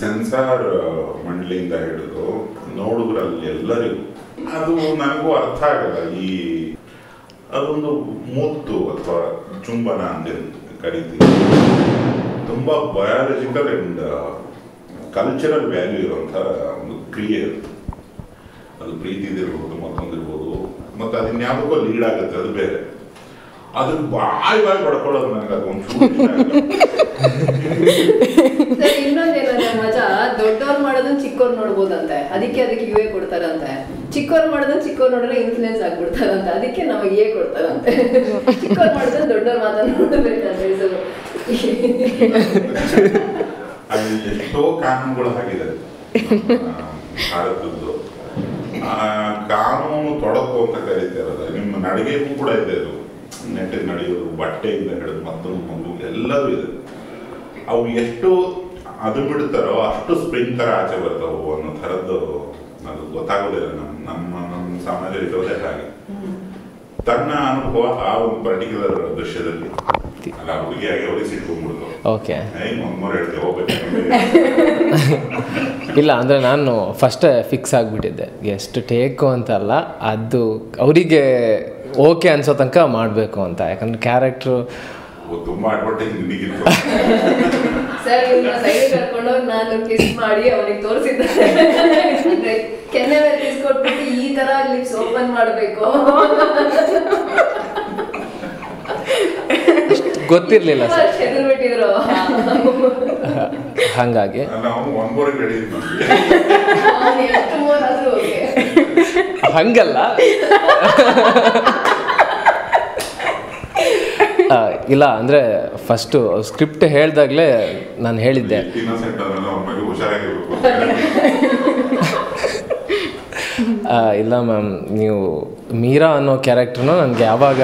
Sensor ಮಂಡಳಿಯಿಂದ ಹಿಡಿದು ನೋಡುಗರಲ್ಲಿ ಎಲ್ಲರಿಗೂ ಅದು ನನಗೂ ಅರ್ಥ ಆಗಲ್ಲ. ಈ ಅದೊಂದು ಮುದ್ದು ಅಥವಾ ಚುಂಬನ ಅಂತ ಕರಿತೀವಿ. ತುಂಬ ಬಯಾಲಜಿಕಲ್ ಅಂಡ್ ಕಲ್ಚರಲ್ ವ್ಯಾಲ್ಯೂ ಇರುವಂಥ ಒಂದು ಕ್ರಿಯೆ ಅದು. ಅದು ಪ್ರೀತಿದಿರ್ಬೋದು, ಮತ್ತೊಂದಿರ್ಬೋದು, ಮತ್ತು ಅದನ್ನ ಯಾವುದಕ್ಕೂ ಲೀಡ್ ಆಗುತ್ತೆ, ಅದು ಬೇರೆ. ಅದನ್ನ ಬಾಯಿ ಬಾಯಿ ಪಡ್ಕೊಳ್ಳೋದು ನನಗೆ ಅದು ಒಂದು ಸರ್ ಇನ್ನೊಂದೇನಂದ್ರೆ ಮಜಾ ದೊಡ್ಡವ್ರು ಮಾಡೋದನ್ನ ಚಿಕ್ಕವ್ರು ನೋಡ್ಬೋದಂತೆ. ಅದಕ್ಕೆ ಅದಕ್ಕೆ ಯು ಎ ಕೊಡ್ತಾರಂತೆ. ಚಿಕ್ಕವ್ರು ಮಾಡಿದ್ರೆ ಚಿಕ್ಕವ್ರು ನೋಡಿದ್ರೆ ಇನ್ಫ್ಲೂಯೆನ್ಸ್ ಆಗ್ಬಿಡ್ತಾರಂತೆ. ಅದಕ್ಕೆ ನಮಗೆ ಎ ಕೊಡ್ತಾರಂತೆ. ಚಿಕ್ಕವ್ರು ಮಾಡಿದ್ರೆ ದೊಡ್ಡವ್ರು ಅಲ್ಲಿ ಎಷ್ಟೋ ಕಾನೂನುಗಳು ಆಗಿದೆ ಭಾರತದ್ದು. ಆ, ಕಾನೂನು ತೊಡಕು ಅಂತ ಕರೀತಾರಲ್ಲ ನಿಮ್ಮ ನಡಿಗೆಗೂ ಕೂಡ ಇದೆ ಅದು. ನೆಟ್ಟಿಗೆ ನಡೆಯೋದು, ಬಟ್ಟೆಯಿಂದ ಹಿಡಿದು ಮತ್ತೊಂದು ಮಗು ಎಲ್ಲವೂ ಇದೆ. ಅವು ಎಷ್ಟು ಅದು ಬಿಡ್ತಾರೋ ಅಷ್ಟು ಸ್ಪ್ರಿಂಗ್ ತರ ಆಚೆ ಬರ್ತಾವು ಅನ್ನೋ ಥರದ್ದು ಅದು ಗೊತ್ತಾಗೋದಿಲ್ಲ ನಮ್ಮ ನಮ್ಮ ನಮ್ಮ ಸಮಾಜ ಇರೋದೇ ಹಾಗೆ. ತನ್ನ ಅನುಭವ ಆ ಒಂದು ಪರ್ಟಿಕ್ಯುಲರ್ ದೃಶ್ಯದಲ್ಲಿ. ಅಲ್ಲ ಹುಡುಗಿಯಾಗಿ ಅವ್ರಿಗೆ ಸಿಟ್ಕೊಂಡ್ಬಿಡ್ತು. ಓಕೆ ಇಲ್ಲ ಅಂದರೆ ನಾನು ಫಸ್ಟೇ ಫಿಕ್ಸ್ ಆಗಿಬಿಟ್ಟಿದ್ದೆ. ಎಷ್ಟು ಟೇಕು ಅಂತ ಅಲ್ಲ ಅದು ಅವರಿಗೆ ಓಕೆ ಅನ್ಸೋ ತನಕ ಮಾಡಬೇಕು ಅಂತ. ಯಾಕಂದ್ರೆ ಕ್ಯಾರೆಕ್ಟ್ರು ತುಂಬ ಅಡ್ವರ್ಟೈಸ್ ಸರ್ ಇವ್ನ ಸೈಡ್ ಕರ್ಕೊಂಡು ನಾನು ಕಿಸ್ ಮಾಡಿ ಅವನಿಗೆ ತೋರಿಸಿದ್ದೆ. ಕೆನ್ನೆ ಮೇಲೆ ಕಿಸ್ ಕೊಟ್ಬಿಟ್ಟು ಈ ತರ ಲಿಪ್ಸ್ ಓಪನ್ ಮಾಡಬೇಕು. ಗೊತ್ತಿರಲಿಲ್ಲ ಸರ್. ಬಿಟ್ಟಿದ್ರು ಹಾಗಾಗಿ. ಹಂಗಲ್ಲ. ಇಲ್ಲ ಅಂದರೆ ಫಸ್ಟು ಸ್ಕ್ರಿಪ್ಟ್ ಹೇಳಿದಾಗಲೇ ನಾನು ಹೇಳಿದ್ದೆ. ಇಲ್ಲ ಮ್ಯಾಮ್ ನೀವು ಮೀರಾ ಅನ್ನೋ ಕ್ಯಾರೆಕ್ಟ್ರನ್ನ ನನಗೆ ಯಾವಾಗ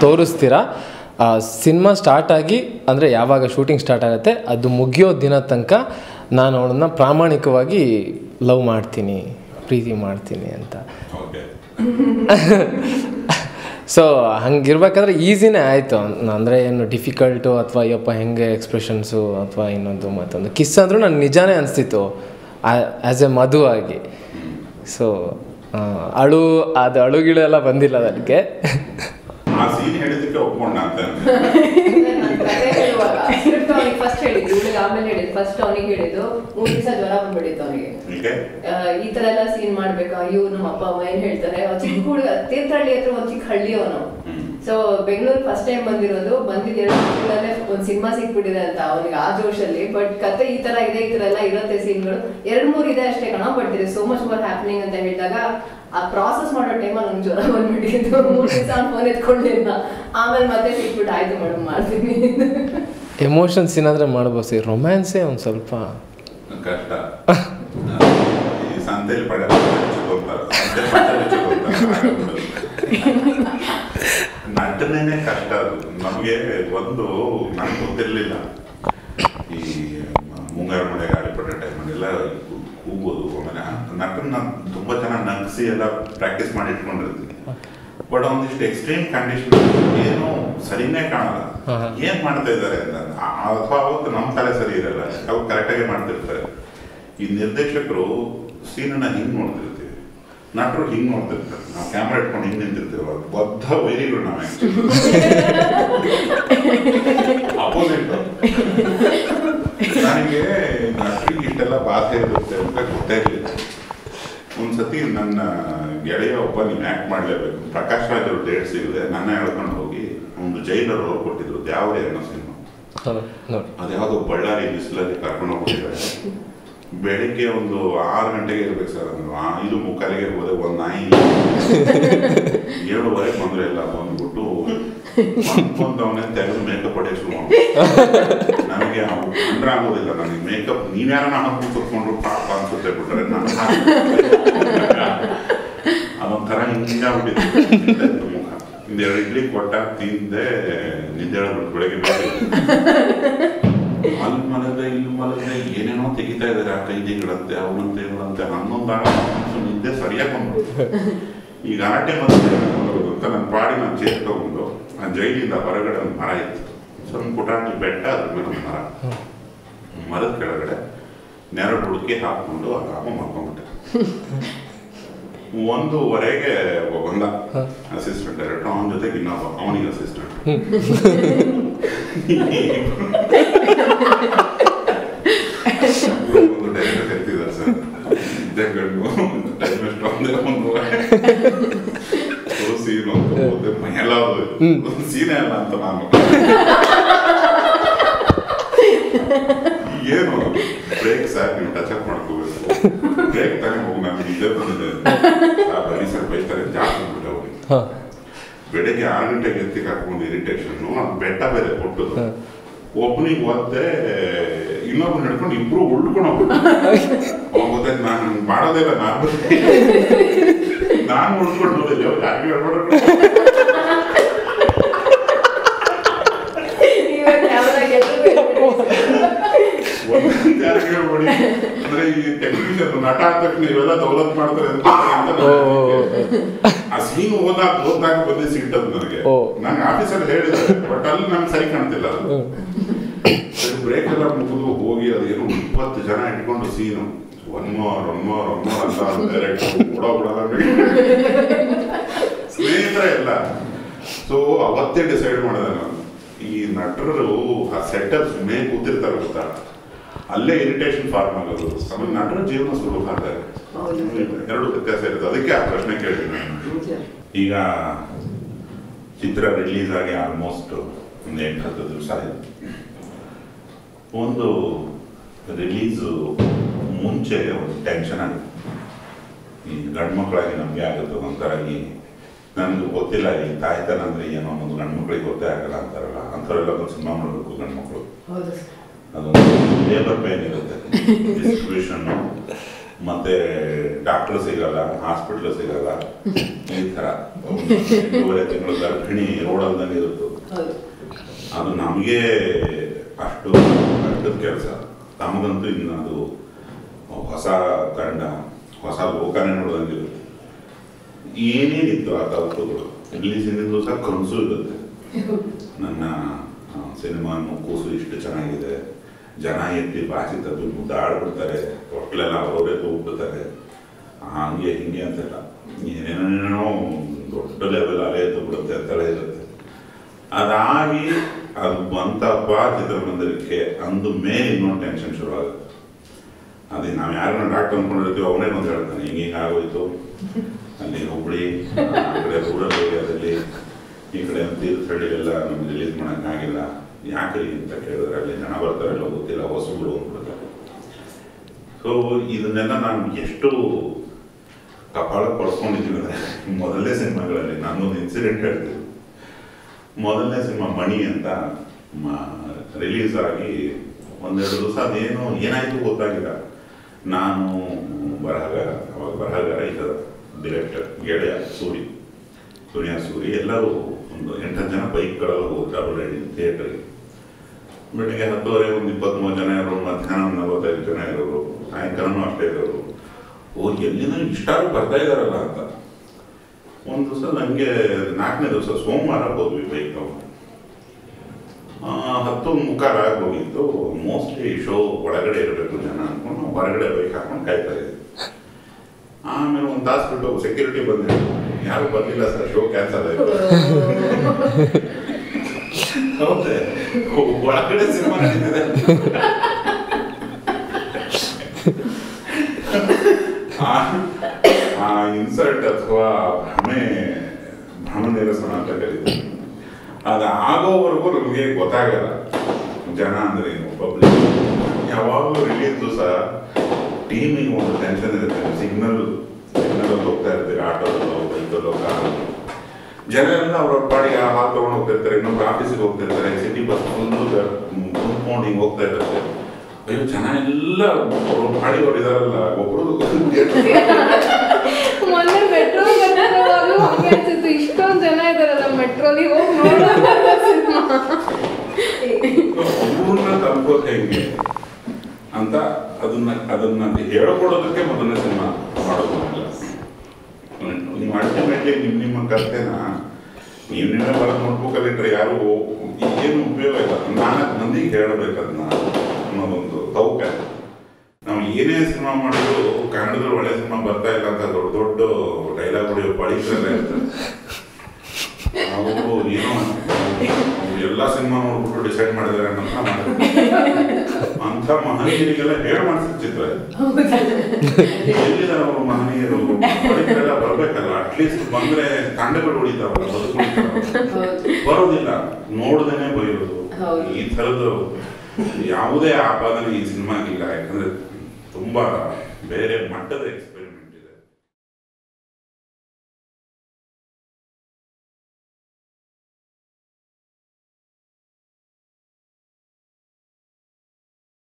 ತೋರಿಸ್ತೀರಾ? ಸಿನಿಮಾ ಸ್ಟಾರ್ಟ್ ಆಗಿ ಅಂದರೆ ಯಾವಾಗ ಶೂಟಿಂಗ್ ಸ್ಟಾರ್ಟ್ ಆಗುತ್ತೆ ಅದು ಮುಗಿಯೋ ದಿನ ತನಕ ನಾನು ಅವಳನ್ನ ಪ್ರಾಮಾಣಿಕವಾಗಿ ಲವ್ ಮಾಡ್ತೀನಿ ಪ್ರೀತಿ ಮಾಡ್ತೀನಿ ಅಂತ. ಸೊ ಹಂಗಿರ್ಬೇಕಾದ್ರೆ ಈಸಿನೇ ಆಯಿತು. ಅಂದರೆ ಏನು ಡಿಫಿಕಲ್ಟು ಅಥವಾ ಅಯ್ಯಪ್ಪ ಹೆಂಗೆ ಎಕ್ಸ್ಪ್ರೆಷನ್ಸು ಅಥವಾ ಇನ್ನೊಂದು ಮತ್ತೊಂದು. ಕಿಸ್ ಅಂದರೂ ನಾನು ನಿಜಾನೇ ಅನಿಸ್ತಿತ್ತು ಆ್ಯಸ್ ಎ ಮಧು ಆಗಿ. ಸೊ ಅಳು ಅದು ಅಳುಗಿಳು ಎಲ್ಲ ಬಂದಿಲ್ಲ ನನಗೆ ಫಸ್ಟ್ ಅವನಿಗೆ ಹೇಳಿದ್ದು ಮೂರ್ ದಿವಸ ಜ್ವರ ಬಂದ್ಬಿಟ್ಟಿತ್ತು ಅವನಿಗೆ. ಈ ತರ ಎಲ್ಲ ಸೀನ್ ಮಾಡ್ಬೇಕಾ? ಅಯ್ಯೋ ನಮ್ಮ ಅಪ್ಪ ಅಮ್ಮ ಏನ್ ಹೇಳ್ತಾರೆ? ಚಿಕ್ಕ ಹುಡುಗ ತೀರ್ಥಹಳ್ಳಿ ಹತ್ರ ಒಂದ್ ಚಿಕ್ಕ ಹಳ್ಳಿ ಅವನು. ಸೊ ಬೆಂಗಳೂರು ಫಸ್ಟ್ ಟೈಮ್ ಬಂದಿರೋದು ಬಂದಿದ್ದ ಎರಡು ತಿಂಗಳಲ್ಲೇ ಒಂದ್ ಸಿನಿಮಾ ಸಿಕ್ಬಿಟ್ಟಿದೆ ಅಂತ ಅವನಿಗೆ ಆ ಜೋಶಲ್ಲಿ. ಬಟ್ ಕತೆ ಈ ತರ ಇದೆ ಈ ತರ ಎಲ್ಲ ಇರುತ್ತೆ ಸೀನ್ಗಳು ಎರಡ್ ಮೂರ್ ಇದೆ ಅಷ್ಟೇ ಕಣ ಬಟ್ ಇದೆ ಸೋ ಮಚ್ ಮೋರ್ ಹ್ಯಾಪನಿಂಗ್ ಅಂತ ಹೇಳಿದಾಗ ಆ ಪ್ರಾಸೆಸ್ ಮಾಡೋ ಟೈಮಲ್ಲಿ ನಂಗೆ ಜ್ವರ ಬಂದ್ಬಿಟ್ಟಿದ್ದು ಮೂರು ದಿವಸ ಫೋನ್ ಎತ್ಕೊಂಡಿಲ್ಲ ಆಮೇಲೆ ಮತ್ತೆ ಸಿಕ್ಬಿಟ್ಟು ಆಯ್ತು ಮೇಡಮ್ ಮಾಡ್ತೀನಿ. ಎಮೋಷನ್ಸ್ ಏನಾದರೂ ಮಾಡ್ಬೋದು. ಸರ್ ರೊಮ್ಯಾನ್ಸೇ ಒಂದು ಸ್ವಲ್ಪ. ಕಷ್ಟ. ನಟನೇನೆ ಕಷ್ಟ ಅದು. ನಮಗೆ ಒಂದು ನನಗೆ ಗೊತ್ತಿರಲಿಲ್ಲ. ಈ ಮುಂಗಾರು ಮಳೆ ಗಾಳಿಪಟ ಟೈಮಲ್ಲೆಲ್ಲ ಕೂಗೋದು ಆಮೇಲೆ ನಟನ ನಾನು ತುಂಬ ಚೆನ್ನಾಗಿ ನಗಿಸಿ ಎಲ್ಲ ಪ್ರಾಕ್ಟೀಸ್ ಮಾಡಿ ಇಟ್ಕೊಂಡಿರ್ತೀನಿ. ಬಟ್ ಒಂದಿಷ್ಟು ಎಕ್ಸ್ಟ್ರೀಮ್ ಕಂಡೀಷನ್ ಏನು ಸರಿನೇ ಕಾಣಲ್ಲ. ಏನ್ ಮಾಡ್ತಾ ಇದ್ದಾರೆ ಅಥವಾ ಅವತ್ತು ನಮ್ಮ ತಲೆ ಸರಿ ಇರಲ್ಲ. ಅವ್ರು ಕರೆಕ್ಟಾಗಿ ಮಾಡ್ತಿರ್ತಾರೆ. ಈ ನಿರ್ದೇಶಕರು ಸೀನನ್ನ ಹಿಂಗ್ ನೋಡ್ತಿರ್ತೀವಿ. ನಟರು ಹಿಂಗ್ ನೋಡ್ತಿರ್ತಾರೆ. ನಾವು ಕ್ಯಾಮ್ರಾ ಇಟ್ಕೊಂಡು ಹಿಂಗ್ ನಿಂತಿರ್ತೀವಿ ಬದ್ಧ ವೈರಿಗಳು ನಾವು ಅಪೋಸಿಟ್ ನನಗೆ ನಟರಿಗೆ ಇಷ್ಟೆಲ್ಲ ಬಾಧೆ ಇರುತ್ತೆ ಅಂತ ಗೊತ್ತೇ ಇರಲಿಲ್ಲ ಒಂದ್ಸತಿ ನನ್ನ ಗೆಳೆಯ ಒಬ್ಬ ನೀನು ಆ್ಯಕ್ಟ್ ಮಾಡಲೇಬೇಕು. ಪ್ರಕಾಶ್ ರಾಜ್ ಅವ್ರ ಡೇಟ್ ಸಿಗದೆ ನನ್ನ ಹೇಳ್ಕೊಂಡು ಹೋಗಿ ಒಂದು ಜೈಲರ್ ರೋಲ್ ಕೊಟ್ಟಿದ್ರು. ದ್ಯಾವರೇ ಅನ್ನೋ ಸಿನಿಮಾ ಅದ್ಯಾವುದೋ ಬಳ್ಳಾರಿ ಬಿಸಿಲಲ್ಲಿ ಕರ್ಕೊಂಡು ಹೋಗಿದ್ದಾರೆ ಬೆಳಿಗ್ಗೆ ಒಂದು ಆರು ಗಂಟೆಗೆ ಇರ್ಬೇಕು ಸರ್ ನಾನು ಐದು ಮುಕ್ಕಾಲಿಗೆ ಹೋದೆ ಒಂದು ನಾಯಿ. ಏಳುವರೆ ಬಂದ್ರೆ ಎಲ್ಲ ಬಂದ್ಬಿಟ್ಟು ಅವನೇ ತೆಗೆದು ಮೇಕಪ್ ಹೊಡೆಯ ಶುರು. ನನಗೆ ತೊಂದರೆ ಆಗೋದಿಲ್ಲ. ನನಗೆ ಮೇಕಪ್ ನೀವ್ಯಾರ ಹಾಕಿ ಕೂತ್ಕೊಂಡ್ರು ಪಾಪ ಅನ್ಸುತ್ತೆ ಬಿಟ್ರೆ ನಾನು. ಅದೊಂಥರ ಹಿಂಗಾಗ್ಬಿಟ್ಟಿತ್ತು ಮುಖ. ಇದೆರಡು ಇಡ್ಲಿ ಕೊಟ್ಟಾಗ ತಿಂದೆ ನಿದ್ದೆ ಬೆಳಗ್ಗೆ ಬೇಕು ಅಲ್ಲಿ ಮಲಗದೆ ಇಲ್ಲಿ ಏನೇನೋ ಆ ಕೈದಿಗಳಂತೆ ಅವನಂತೆ ಇವನಂತೆ ಹನ್ನೊಂದು ಆಗ ನಿದ್ದೆ ಸರಿಯಾಗಿ ಈ ಗಲಾಟೆ ಮತ್ತೆ ಗೊತ್ತಾ? ನನ್ನ ಪಾಡಿ ನಾನು ಚೇರ್ ತಗೊಂಡು ಆ ಜೈಲಿಂದ ಹೊರಗಡೆ ಒಂದು ಮರ ಇತ್ತು. ಸ್ವಲ್ಪ ಪುಟಾಣಿ ಬೆಟ್ಟ ಅದ್ರ ಮೇಲೆ ಒಂದು ಮರ. ಮರದ ಕೆಳಗಡೆ ನೆರಳು ಹುಡುಕಿ ಹಾಕೊಂಡು ಆರಾಮ ಮಾಡ್ಕೊಂಡ್ಬಿಟ್ಟೆ ಒಂದೂವರೆಗೆ ಒಬ್ಬಂದ ಅಸಿಸ್ಟೆಂಟ್ ಡೈರೆಕ್ಟರ್ ಅವನ ಜೊತೆಗೆ ಇನ್ನೊಬ್ಬ ಅವನಿಗೆ ಅಸಿಸ್ಟೆಂಟ್ ಒಂದು ಡೈರೆಕ್ಟರ್ ಕರಿತಿದ್ದಾರೆ ಸರ್ ಇದ್ದಗಣ್ಣು ಅಂದ್ರೆ ಒಂದು ಸೀನ್ ಒಂದು ಎಲ್ಲ ಸೀನೇ ಅಲ್ಲ ಅಂತ ನಾನು. ಏನು? ಬ್ರೇಕ್ ಸರ್ ನೀವು ಟಚ್ ಅಪ್ ಮಾಡ್ಕೋಬೇಕು. ಬ್ರೇಕ್ ತಾನೇ ಹೋಗಿ ನಾನು ಇಲ್ಲೇ ಬಂದಿದ್ದೆ ಆ ಬರೀ ಸರ್ ಬೈತಾರೆ ಜಾಸ್ತಿ ಬಿಟ್ಟು ಅವ್ರಿಗೆ. ಬೆಳಿಗ್ಗೆ ಆರು ಗಂಟೆಗೆ ಎತ್ತಿ ಹಾಕೊಂಡು ಇರಿಟೇಷನ್ ಅದು ಬೆಟ್ಟ ಬೇರೆ ಕೊಟ್ಟದು ಒಬ್ಬನಿಗೆ ಒದ್ದೆ ಇನ್ನೊಬ್ಬ ನಡ್ಕೊಂಡು ಇಬ್ರು ಉಳ್ಕೊಂಡು ಅವಾಗ ಗೊತ್ತಾಯ್ತು ನಾನು ಹಂಗ್ ಮಾಡೋದೇ ಇಲ್ಲ ನಾನು ನಾನು ಉಳ್ಕೊಂಡು ಹೋದಿಲ್ಲ ಯಾಕೆ ಎಲ್ರಿಗೂ ಒಂದೊಂದು ಯಾರಿಗೆ ಹೇಳ್ಬೇಡಿ ಅಂದ್ರೆ ಈ ಟೆಕ್ನಿಷಿಯನ್ ನಟ ಆದ ತಕ್ಷಣ ಇವೆಲ್ಲ ದೌಲತ್ ಮಾಡ್ತಾರೆ ಅಂತ ಆ ಸೀನ್ ಓದಾಕ ಓದ್ದಾಗ ಬಂದೇ ಸಿಗ್ತದ ನನಗೆ. ನಂಗೆ ಆಫೀಸಲ್ಲಿ ಹೇಳಿದ್ರೆ ಬಟ್ ಅಲ್ಲಿ ನಂಗೆ ಸರಿ ಕಾಣ್ತಿಲ್ಲ ಅದು. ಬ್ರೇಕ್ ಎಲ್ಲ ಮುಗಿದು ಹೋಗಿ ಅದೇನು ಇಪ್ಪತ್ತು ಜನ ಇಟ್ಕೊಂಡು scene one more one more one more ಅಂತ ಡೈರೆಕ್ಟ್ ಕೂಡ ಸ್ನೇಹಿತರೆ ಎಲ್ಲ ಸೊ ಅವತ್ತೇ ಡಿಸೈಡ್ ಮಾಡಿದೆ ನಾನು ಈ ನಟರು ಆ ಸೆಟಪ್ ಸುಮ್ಮನೆ ಕೂತಿರ್ತಾರೆ ಗೊತ್ತಾ ಅಲ್ಲೇ ಇರಿಟೇಷನ್ ಫಾರ್ಮ್ ಆಗೋದು ಆಮೇಲೆ ನಟರ ಜೀವನ ಸುಲಭ ಆಗ್ತಾರೆ ಎರಡು ವ್ಯತ್ಯಾಸ ಇರುತ್ತೆ ಅದಕ್ಕೆ ಆ ಪ್ರಶ್ನೆ ಕೇಳಿದೆ ನಾನು ಈಗ ಚಿತ್ರ ರಿಲೀಸ್ ಆಗಿ ಆಲ್ಮೋಸ್ಟ್ ಒಂದು ಎಂಟು ಹತ್ತು ದಿವಸ ಆಯಿತು ಒಂದು ರಿಲೀಸು ಮುಂಚೆ ಒಂದು ಟೆನ್ಷನ್ ಆಗಿದೆ ಈ ಗಂಡು ಮಕ್ಕಳಾಗಿ ನಮಗೆ ಆಗುತ್ತೆ ಒಂಥರ ಈ ನನಗೆ ಗೊತ್ತಿಲ್ಲ ಈ ತಾಯ್ತನ ಅಂದ್ರೆ ಏನೋ ಅನ್ನೋದು ಗಂಡು ಮಕ್ಕಳಿಗೆ ಗೊತ್ತೇ ಆಗಲ್ಲ ಅಂತಾರಲ್ಲ ಅಂಥವರೆಲ್ಲ ಒಂದು ಸಿನಿಮಾ ಮಾಡಬೇಕು ಗಂಡು ಮಕ್ಕಳು. ಅದೊಂದು ಲೇಬರ್ ಪೇನ್ ಇರುತ್ತೆ. ಡಿಸ್ಟ್ರಿಬ್ಯೂಷನ್ ಮತ್ತೆ ಡಾಕ್ಟರ್ ಸಿಗಲ್ಲ ಹಾಸ್ಪಿಟ್ಲ್ ಸಿಗಲ್ಲ ಈ ಥರ. ಒಂದು ಎಂಟೂವರೆ ತಿಂಗಳ ಗರ್ಭಿಣಿ ರೋಡಲ್ದಂಗೆ ಇರುತ್ತೆ ಅದು ನಮಗೆ ಅಷ್ಟು ಕಷ್ಟದ ಕೆಲಸ ತಮಗಂತೂ ಇನ್ನು ಅದು ಹೊಸ ತಂಡ ಹೊಸ ಲೋಕನೇ ನೋಡೋದಂಗಿರುತ್ತೆ ಏನೇನಿತ್ತು ಆ ತಲುಪುಗಳು ರಿಲೀಸ್ ಹಿಂದಿನ ದಿವಸ ಕನಸು ಇರುತ್ತೆ ನನ್ನ ಆ, ಸಿನಿಮಾನು ಕೂಸು ಇಷ್ಟು ಚೆನ್ನಾಗಿದೆ ಜನ ಎತ್ತಿ ಬಾಚಿ ತಪ್ಪಿ ಮುದ್ದಾಡ್ಬಿಡ್ತಾರೆ ಹೊಟ್ಲೆಲ್ಲ ಅವರವರೇ ತೂಗ್ಬಿಡ್ತಾರೆ ಹಂಗೆ ಹಿಂಗೆ ಅಂತೆಲ್ಲ ಏನೇನೇನೋ ದೊಡ್ಡ ಲೆವೆಲ್ ಅಲೆ ಎದ್ದು ಬಿಡುತ್ತೆ ಅಂತೆಲ್ಲ ಇರುತ್ತೆ ಅದಾಗಿ ಅದು ಬಂತಪ್ಪ ಚಿತ್ರಮಂದಿರಕ್ಕೆ ಅಂದು ಮೇಲೆ ಇನ್ನೊಂದು ಟೆನ್ಷನ್ ಶುರು ಆಗುತ್ತೆ ಅದೇ ನಾವು ಯಾರನ್ನ ಡಾಕ್ಟರ್ ಅನ್ಕೊಂಡಿರ್ತೀವಿ ಅವನೇ ಬಂದು ಹೇಳ್ತಾನೆ, ಹಿಂಗೆ ಆಗೋಯ್ತು? ಅಲ್ಲಿ ಹುಬ್ಳಿ, ಆ ಕಡೆ ರೂರಲ್ ಏರಿಯಾದಲ್ಲಿ ಈ ಕಡೆ ತೀರ್ಥಹಳ್ಳಿಗೆಲ್ಲ ನಮ್ಗೆ ರಿಲೀಸ್ ಮಾಡೋಕ್ಕಾಗಿಲ್ಲ ಯಾಕ್ರಿ ಅಂತ ಕೇಳಿದ್ರೆ ಅಲ್ಲಿ ಜನ ಬರ್ತಾರೆ ಬರ್ತಾರಲ್ಲ ಗೊತ್ತಿಲ್ಲ ಹೊಸಗಳು ಅಂದ್ಬಿಡ್ತಾರೆ. ಸೊ ಇದನ್ನೆಲ್ಲ ನಾನು ಎಷ್ಟು ಕಪಾಳ ಪಡ್ಸ್ಕೊಂಡಿದ್ದೀವಿ ಅಂದರೆ, ಮೊದಲನೇ ಸಿನಿಮಾಗಳಲ್ಲಿ ನಾನೊಂದು ಇನ್ಸಿಡೆಂಟ್ ಹೇಳ್ತೀನಿ. ಮೊದಲನೇ ಸಿನಿಮಾ ಮಣಿ ಅಂತ ರಿಲೀಸ್ ಆಗಿ ಒಂದೆರಡು ದಿವಸ ಅದೇನು ಏನಾಯಿತು ಗೊತ್ತಾಗಿಲ್ಲ. ನಾನು ಬರಹಗಾರ, ಅವಾಗ ಬರಹಗಾರ ಇದ್ದ ಡಿರೆಕ್ಟರ್ ಗೆಳೆಯ ಸೂರಿ ಸೂರ್ಯ ಸೂರಿ, ಎಲ್ಲರೂ ಒಂದು ಎಂಟತ್ತು ಜನ ಬೈಕ್ಗಳಲ್ಲಿ ಹೋಗ್ತಾರೆ ಆಲ್ರೆಡಿ ಥಿಯೇಟರ್ಗೆ ಬೆಳಿಗ್ಗೆ ಹತ್ತುವರೆ ಒಂದು ಇಪ್ಪತ್ತ್ಮೂರು ಜನ ಇರೋರು, ಮಧ್ಯಾಹ್ನ ಒಂದು ನಲವತ್ತೈದು ಜನ ಇರೋರು, ಸಾಯಂಕಾಲನೂ ಅಷ್ಟೇ ಇರೋರು. ಓ ಎಲ್ಲಿನೂ ಇಷ್ಟಾರು ಬರ್ತಾ ಇದಾರಲ್ಲ ಅಂತ. ಒಂದು ದಿವಸ ನನಗೆ ನಾಲ್ಕನೇ ದಿವಸ ಸೋಮವಾರ ಹೋದ್ವಿ ಬೈಕ್ ಆ, ಹತ್ತು ಮುಖಾರ ಹೋಗಿತ್ತು. ಮೋಸ್ಟ್ಲಿ ಶೋ ಒಳಗಡೆ ಇರಬೇಕು ಜನ ಅನ್ಕೊಂಡು ನಾವು ಹೊರಗಡೆ ಬೈಕ್ ಹಾಕೊಂಡು ಕಾಯ್ತಾ ಇದ್ವಿ. ಆಮೇಲೆ ಒಂದು ತಾಸು ಬಿಟ್ಟು ಸೆಕ್ಯೂರಿಟಿ ಬಂದಿದ್ರು. ಯಾರು ಬರ್ಲಿಲ್ಲ ಸರ್ ಶೋ ಕ್ಯಾನ್ಸಲ್ ಆಯ್ತು. ಹೌದೇ. ಒಳಗಡೆ ಸಿನಿಮಾ ನಡೀತಿದೆ. ಆ- ಇನ್ಸಲ್ಟ್ ಅಥವಾ ಭ್ರಮೆ, ಭ್ರಮ ನಿರಸನ ಅಂತ ಕರೀತಾರೆ. ಅದು ಆಗೋವರೆಗೂ ನಮಗೆ ಗೊತ್ತಾಗಲ್ಲ. ಜನ ಅಂದ್ರೆ ಏನು ಪಬ್ಲಿಕ್ ಯಾವಾಗಲೂ ರಿಲೀಸ್ ಸಹ ಟೀಮಿಗೆ ಒಂದು ಟೆನ್ಷನ್ ಇರುತ್ತೆ. ಸಿಗ್ನಲ್ ಸಿಗ್ನಲ್ ಹೋಗ್ತಾ ಇರ್ತೀರಿ ಆಟೋದಲ್ಲೋ ಬೈಕಲ್ಲೋ ಕಾರಲ್ಲಿ ಜನ ಎಲ್ಲ ಅವ್ರ ಪಾಡಿಗೆ ಆ ಹಾಲು ತಗೊಂಡು ಹೋಗ್ತಿರ್ತಾರೆ ಇನ್ನೊಬ್ರು ಆಫೀಸಿಗೆ ಹೋಗ್ತಿರ್ತಾರೆ ಸಿಟಿ ಬಸ್ ಫುಲ್ಲು ಕುಂತ್ಕೊಂಡು ಹಿಂಗೆ ಹೋಗ್ತಾ ಇರ್ತಾರೆ. ಅಯ್ಯೋ, ಜನ ಎಲ್ಲ ಅವ್ರ ಪಾಡಿಯವ್ರು ಇದಾರಲ್ಲ ಒಬ್ರು ಮೊನ್ನೆ ಮೆಟ್ರೋ ಬರ್ತಿರುವಾಗಲೂ ಹಂಗೆ ಅನ್ಸಿತ್ತು. ಇಷ್ಟೊಂದು ಜನ ಇದಾರಲ್ಲ ಮೆಟ್ರೋಲಿ ಹೋಗಿ ನೋಡೋಣ ತಲುಪೋದು ಹೆಂಗೆ. ಅಂತ ಅದನ್ನ ಅದನ್ನ ಹೇಳ್ಕೊಡೋದಕ್ಕೆ ಮೊದಲನೇ ಸಿನಿಮಾ ಮಾಡೋದು ನೀವು ಅಲ್ಟಿಮೇಟ್ಲಿ ನಿಮ್ಮ ನಿಮ್ಮ ಕರ್ತೇನ. ನೀವು ನೀವೇ ಬರೋದು ನೋಡ್ಬೇಕಲ್ಲಿಟ್ರೆ ಯಾರು ಏನು ಉಪಯೋಗ ಇಲ್ಲ. ನಾಲ್ಕು ಮಂದಿಗೆ ಹೇಳಬೇಕು ಅದನ್ನ. ಅನ್ನೋದೊಂದು ತೌಕ. ನಾವು ಏನೇ ಸಿನಿಮಾ ಮಾಡಿದ್ರು ಕನ್ನಡದಲ್ಲಿ ಒಳ್ಳೆ ಸಿನಿಮಾ ಬರ್ತಾ ಇಲ್ಲ ಅಂತ ದೊಡ್ಡ ದೊಡ್ಡ ಬಳಿಕರೆಲ್ಲ ಇರ್ತಾರೆ ಅವರು ಏನೋ ಎಲ್ಲ ಸಿನಿಮಾ ನೋಡ್ಬಿಟ್ಟು ಡಿಸೈಡ್ ಮಾಡಿದ್ದಾರೆ ಅಂತ ಮಾಡಿದ್ರು. ಅಂಥ ಮಹನೀಯರಿಗೆಲ್ಲ ಹೇಳ ಮಾಡ್ತಿದ್ದ ಚಿತ್ರ? ಇದು. ಎಲ್ಲಿದ್ದಾರೆ ಅವರು ಮಹನೀಯರು? ಬರಬೇಕಲ್ಲ ಬರ್ಬೇಕಲ್ಲ ಅಟ್ಲೀಸ್ಟ್ ಬಂದ್ರೆ ತಂಡಗಳು ಉಳಿತಾವಲ್ಲ ಬರೋದಿಲ್ಲ ನೋಡ್ದೇನೆ ಬರೆಯೋದು ಈ ಥರದ್ದು ಯಾವುದೇ ಆಪಾದನೆ ಈ ಸಿನಿಮಾಗಿಲ್ಲ. ಯಾಕಂದ್ರೆ ತುಂಬಾ ಬೇರೆ ಮಟ್ಟದ